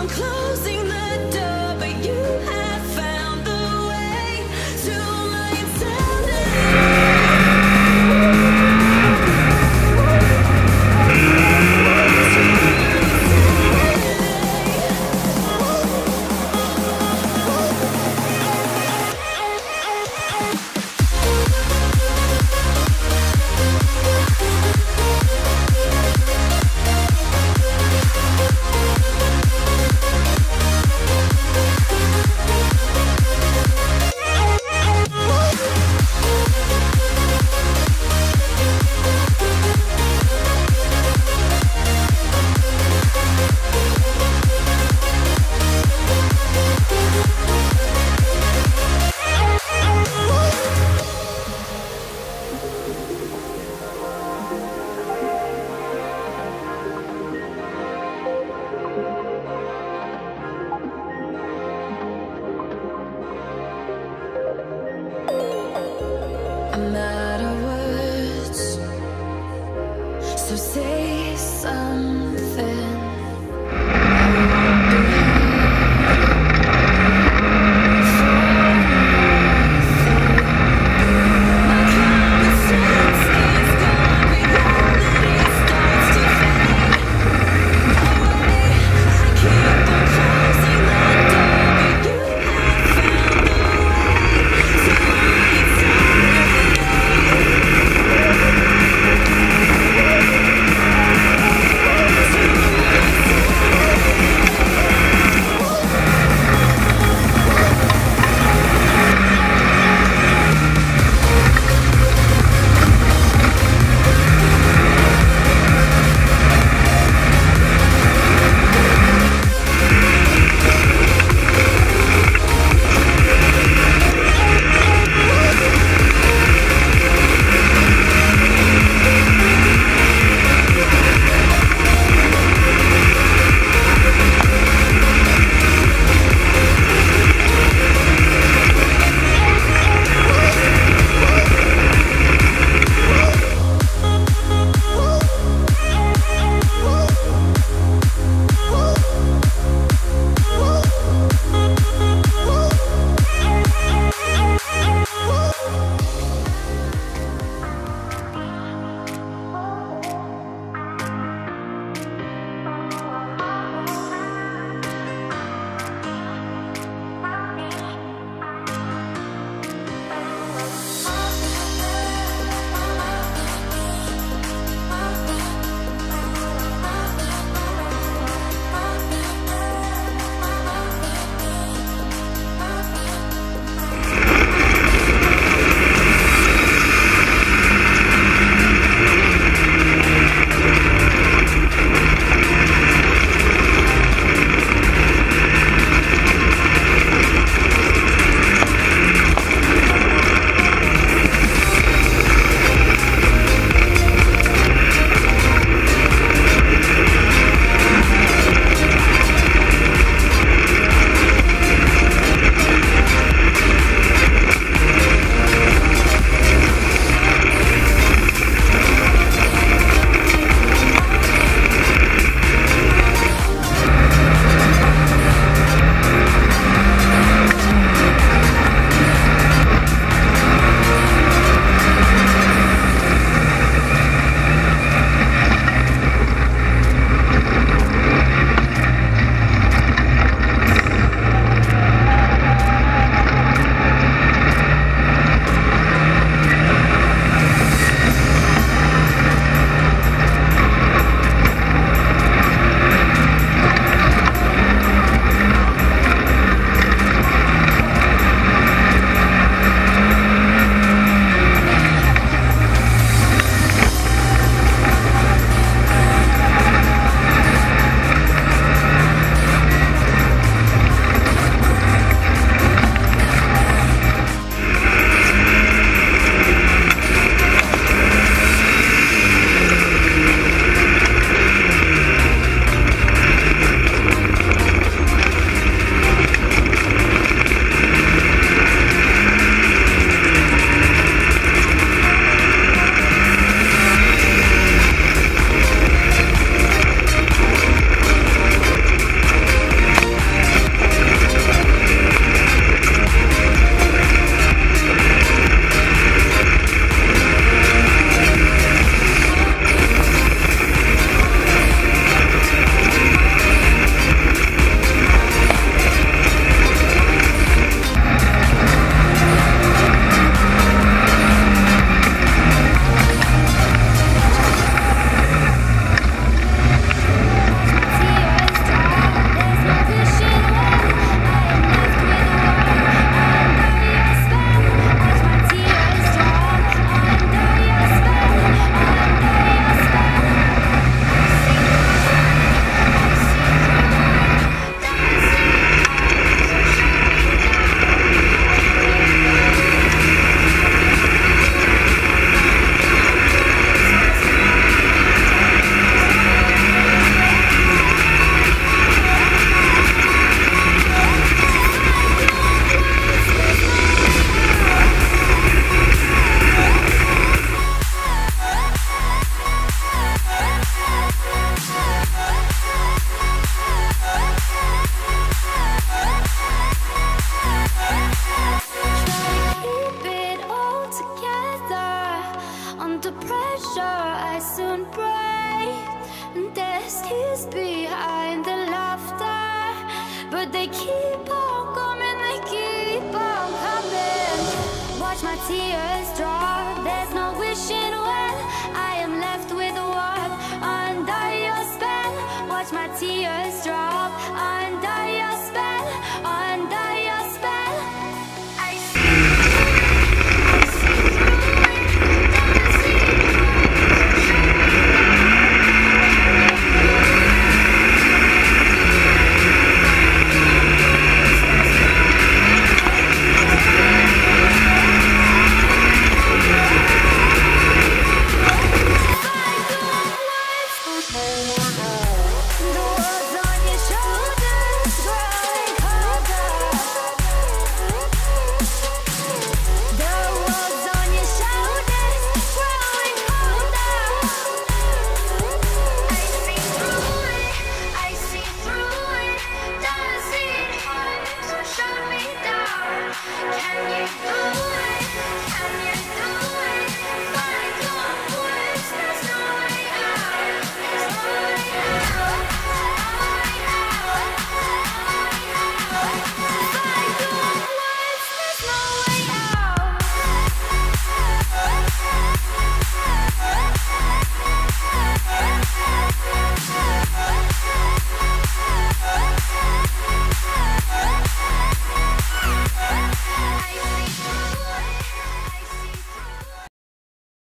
on closing with one under your